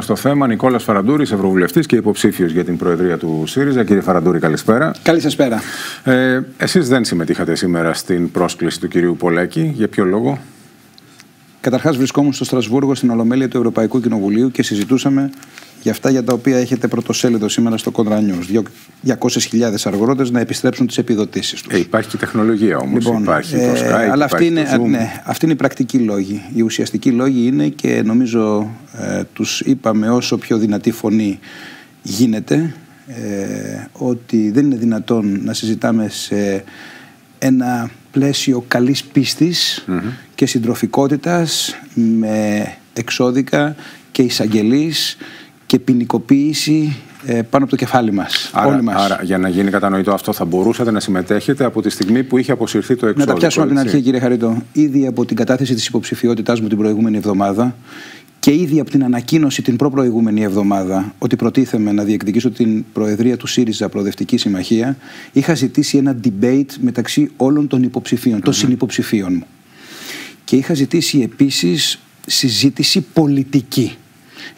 Στο θέμα, Νικόλας Φαραντούρης, Ευρωβουλευτής και υποψήφιος για την Προεδρία του ΣΥΡΙΖΑ. Κύριε Φαραντούρη, καλησπέρα. Καλή σας πέρα. Ε, Εσείς δεν συμμετείχατε σήμερα στην πρόσκληση του κυρίου Πολέκη. Για ποιο λόγο; Καταρχάς, βρισκόμουν στο Στρασβούργο στην Ολομέλεια του Ευρωπαϊκού Κοινοβουλίου και συζητούσαμε για αυτά για τα οποία έχετε πρωτοσέλιδο σήμερα στο Contra News. 200.000 αγρότε να επιστρέψουν τις επιδοτήσεις τους. Ε, υπάρχει και τεχνολογία όμως. Λοιπόν, υπάρχει ε, το Skype, αλλά αυτή είναι, το Zoom. ναι, αυτή είναι η πρακτική λόγη. Οι ουσιαστικοί λόγοι είναι και νομίζω ε, τους είπαμε όσο πιο δυνατή φωνή γίνεται ε, ότι δεν είναι δυνατόν να συζητάμε σε ένα πλαίσιο καλής πίστης και συντροφικότητας με εξώδικα και εισαγγελείς και ποινικοποίηση ε, πάνω από το κεφάλι μας. Άρα, όλοι μας. άρα, για να γίνει κατανοητό αυτό, θα μπορούσατε να συμμετέχετε από τη στιγμή που είχε αποσυρθεί το εξώδικο. Να τα πιάσουμε από την έτσι. αρχή, κύριε Χαρίτο. Ήδη από την κατάθεση της υποψηφιότητάς μου την προηγούμενη εβδομάδα και ήδη από την ανακοίνωση την προπροηγούμενη εβδομάδα ότι προτίθεμαι να διεκδικήσω την Προεδρία του ΣΥΡΙΖΑ Προοδευτική Συμμαχία, είχα ζητήσει ένα debate μεταξύ όλων των υποψηφίων, των συνυποψηφίων μου. Και είχα ζητήσει επίσης συζήτηση πολιτική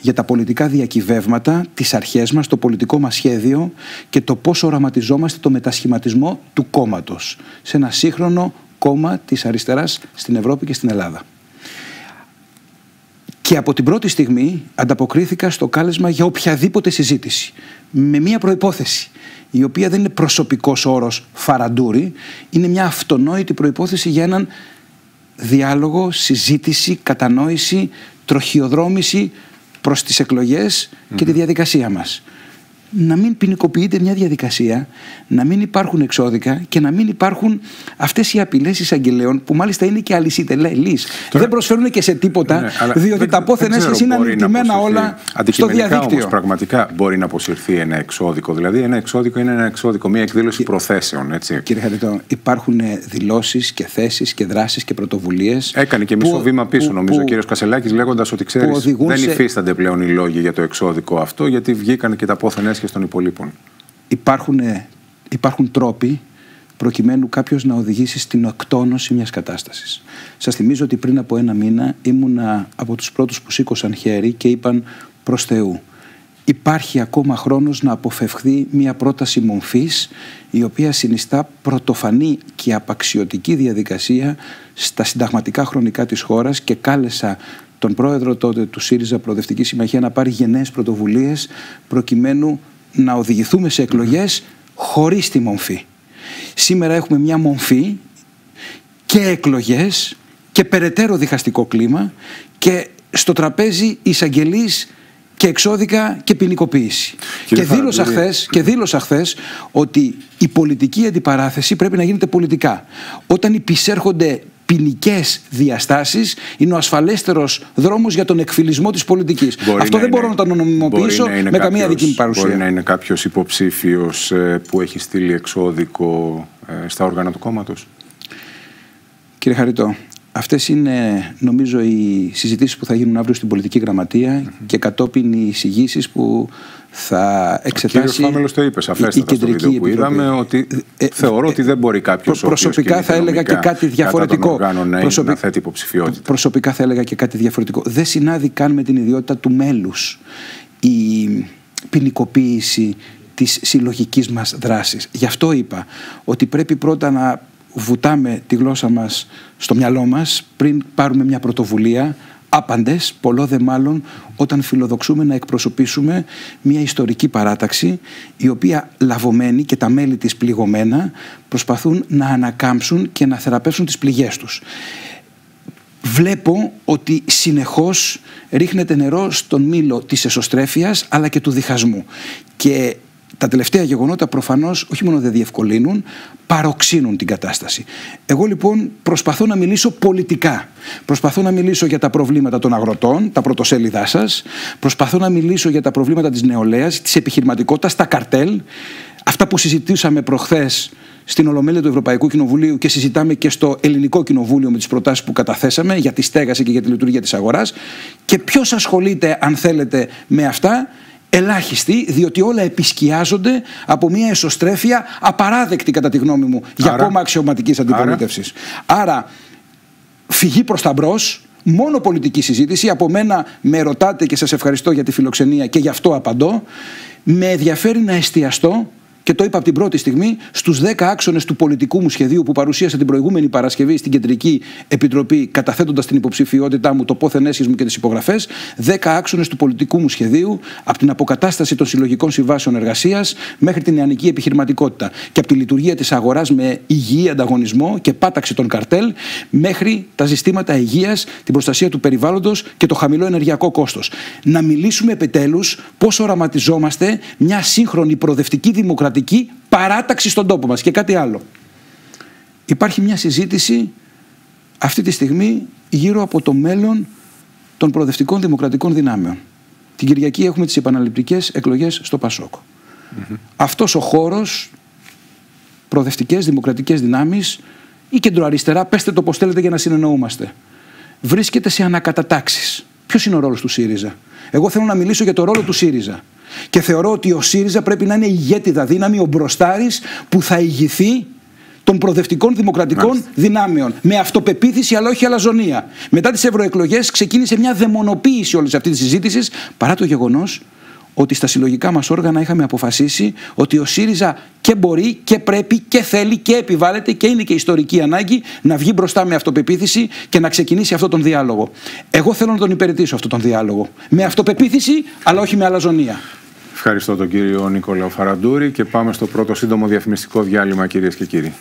για τα πολιτικά διακυβεύματα, τις αρχές μας, το πολιτικό μας σχέδιο και το πώς οραματιζόμαστε το μετασχηματισμό του κόμματος σε ένα σύγχρονο κόμμα της αριστεράς στην Ευρώπη και στην Ελλάδα. Και από την πρώτη στιγμή ανταποκρίθηκα στο κάλεσμα για οποιαδήποτε συζήτηση. Με μία προϋπόθεση, η οποία δεν είναι προσωπικός όρος φαραντούρη, είναι μια αυτονόητη προϋπόθεση για έναν διάλογο, συζήτηση, κατανόηση, τροχιοδρόμηση προς τις εκλογές και τη διαδικασία μας. Να μην ποινικοποιείται μια διαδικασία, να μην υπάρχουν εξώδικα και να μην υπάρχουν αυτές οι απειλές εισαγγελέων που μάλιστα είναι και αλυσίτελείς. Δεν προσφέρουν και σε τίποτα, Ναι, αλλά διότι δεν- τα δεν πόθεν ξέρω, έσχες είναι μπορεί να ανοιχτημένα αποσυρθεί. όλα στο Αντικειμενικά διαδίκτυο. Όμως, πραγματικά μπορεί να αποσυρθεί ένα εξώδικο. Δηλαδή, ένα εξώδικο είναι ένα εξώδικο, μια εκδήλωση προθέσεων. Έτσι. Κύριε Χαριτό, υπάρχουν δηλώσεις και θέσεις και δράσεις και πρωτοβουλίες. Έκανε και μισό βήμα πίσω, νομίζω, ο κύριος Κασελάκης, λέγοντας ότι ξέρεις, οδηγούν δεν σε- υφίστανται πλέον οι λόγοι για το εξώδικο αυτό, γιατί βγήκαν και τα πόθεν έσχες των υπολείπων. Υπάρχουν, ε, υπάρχουν τρόποι προκειμένου κάποιος να οδηγήσει στην οκτώνωση μιας κατάστασης. Σας θυμίζω ότι πριν από ένα μήνα ήμουνα από τους πρώτους που σήκωσαν χέρι και είπαν προς Θεού. Υπάρχει ακόμα χρόνος να αποφευχθεί μια πρόταση μομφής η οποία συνιστά πρωτοφανή και απαξιωτική διαδικασία στα συνταγματικά χρονικά της χώρας και κάλεσα τον πρόεδρο τότε του ΣΥΡΙΖΑ Προοδευτική Συμμαχία να πάρει γενναίες πρωτοβουλίες προκειμένου να οδηγηθούμε σε εκλογές χωρίς τη μομφή. Σήμερα έχουμε μια μομφή και εκλογές και περαιτέρω διχαστικό κλίμα και στο τραπέζι εισαγγελείς και εξώδικα και ποινικοποίηση. Κύριε Και δήλωσα, Φαραντούρη. χθες, και δήλωσα χθες ότι η πολιτική αντιπαράθεση πρέπει να γίνεται πολιτικά. Όταν υπησέρχονται ποινικές διαστάσεις, είναι ο ασφαλέστερος δρόμος για τον εκφυλισμό της πολιτικής. Μπορεί Αυτό να δεν είναι- μπορώ να το νομιμοποιήσω μπορεί να είναι με καμία κάποιος- δική μου παρουσία. Μπορεί να είναι κάποιος υποψήφιος που έχει στείλει εξώδικο ε, στα όργανα του κόμματος. Κύριε Χαριτό, αυτές είναι νομίζω οι συζητήσεις που θα γίνουν αύριο στην πολιτική γραμματεία και κατόπιν οι εισηγήσεις που θα Ο εξετάσει κύριος Φάμελος το είπε η- η σαφέστατα στο Κεντρική βίντεο που Επιτροπή. είδαμε ότι Ε, θεωρώ ε, ότι δεν μπορεί κάποιος προ- προσωπικά θα έλεγα και κάτι διαφορετικό. να, Προσωπι- να θέτει υποψηφιότητα. Προσωπικά θα έλεγα και κάτι διαφορετικό. Δεν συνάδει καν με την ιδιότητα του μέλους η ποινικοποίηση της συλλογικής μας δράσης. Γι' αυτό είπα ότι πρέπει πρώτα να βουτάμε τη γλώσσα μας στο μυαλό μας πριν πάρουμε μια πρωτοβουλία άπαντες, πολλό δε μάλλον, όταν φιλοδοξούμε να εκπροσωπήσουμε μια ιστορική παράταξη η οποία λαβωμένη και τα μέλη της πληγωμένα προσπαθούν να ανακάμψουν και να θεραπεύσουν τις πληγές τους βλέπω ότι συνεχώς ρίχνεται νερό στον μήλο της εσωστρέφειας αλλά και του διχασμού. Και τα τελευταία γεγονότα προφανώς όχι μόνο δεν διευκολύνουν, παροξύνουν την κατάσταση. Εγώ λοιπόν προσπαθώ να μιλήσω πολιτικά. Προσπαθώ να μιλήσω για τα προβλήματα των αγροτών, τα πρωτοσέλιδά σας. Προσπαθώ να μιλήσω για τα προβλήματα της νεολαίας, της επιχειρηματικότητας, τα καρτέλ. Αυτά που συζητήσαμε προχθές στην Ολομέλεια του Ευρωπαϊκού Κοινοβουλίου και συζητάμε και στο Ελληνικό Κοινοβούλιο με τις προτάσεις που καταθέσαμε για τη στέγαση και για τη λειτουργία της αγοράς. Και ποιος ασχολείται, αν θέλετε, με αυτά, ελάχιστοι, διότι όλα επισκιάζονται από μια εσωστρέφεια απαράδεκτη κατά τη γνώμη μου για Άρα- κόμμα αξιωματικής αντιπολίτευσης. Άρα, φυγή προς τα μπρος, Μόνο πολιτική συζήτηση. Από μένα με ρωτάτε και σας ευχαριστώ για τη φιλοξενία και γι' αυτό απαντώ. Με ενδιαφέρει να εστιαστώ και το είπα από την πρώτη στιγμή, στους 10 άξονες του πολιτικού μου σχεδίου που παρουσίασα την προηγούμενη Παρασκευή στην Κεντρική Επιτροπή, καταθέτοντας την υποψηφιότητά μου, το πόθεν μου και τις υπογραφές, 10 άξονες του πολιτικού μου σχεδίου, από την αποκατάσταση των συλλογικών συμβάσεων εργασίας μέχρι την νεανική επιχειρηματικότητα και από τη λειτουργία της αγοράς με υγιή ανταγωνισμό και πάταξη των καρτέλ, μέχρι τα ζητήματα υγείας, την προστασία του περιβάλλοντος και το χαμηλό ενεργειακό κόστος. Να μιλήσουμε επιτέλους πώς οραματιζόμαστε μια σύγχρονη προοδευτική δημοκρατία παράταξη στον τόπο μας και κάτι άλλο. Υπάρχει μια συζήτηση αυτή τη στιγμή γύρω από το μέλλον των προοδευτικών δημοκρατικών δυνάμεων. Την Κυριακή έχουμε τις επαναληπτικές εκλογές στο Πασόκ. Mm-hmm. Αυτός ο χώρος, προοδευτικές δημοκρατικές δυνάμεις ή κεντροαριστερά, πέστε το πώς θέλετε για να συνεννοούμαστε, βρίσκεται σε ανακατατάξεις. Ποιος είναι ο ρόλος του ΣΥΡΙΖΑ; Εγώ θέλω να μιλήσω για το ρόλο του ΣΥΡΙΖΑ. Και θεωρώ ότι ο ΣΥΡΙΖΑ πρέπει να είναι ηγέτιδα δύναμη, ο μπροστάρης που θα ηγηθεί των προοδευτικών δημοκρατικών Μάλιστα. δυνάμεων. Με αυτοπεποίθηση αλλά όχι αλαζονία. Μετά τις ευρωεκλογές ξεκίνησε μια δαιμονοποίηση όλης αυτής της συζήτησης παρά το γεγονός ότι στα συλλογικά μας όργανα είχαμε αποφασίσει ότι ο ΣΥΡΙΖΑ και μπορεί και πρέπει και θέλει και επιβάλλεται και είναι και ιστορική ανάγκη να βγει μπροστά με αυτοπεποίθηση και να ξεκινήσει αυτόν τον διάλογο. Εγώ θέλω να τον υπηρετήσω αυτόν τον διάλογο. Με αυτοπεποίθηση αλλά όχι με αλαζονία. Ευχαριστώ τον κύριο Νικόλαο Φαραντούρη και πάμε στο πρώτο σύντομο διαφημιστικό διάλειμμα κυρίες και κύριοι.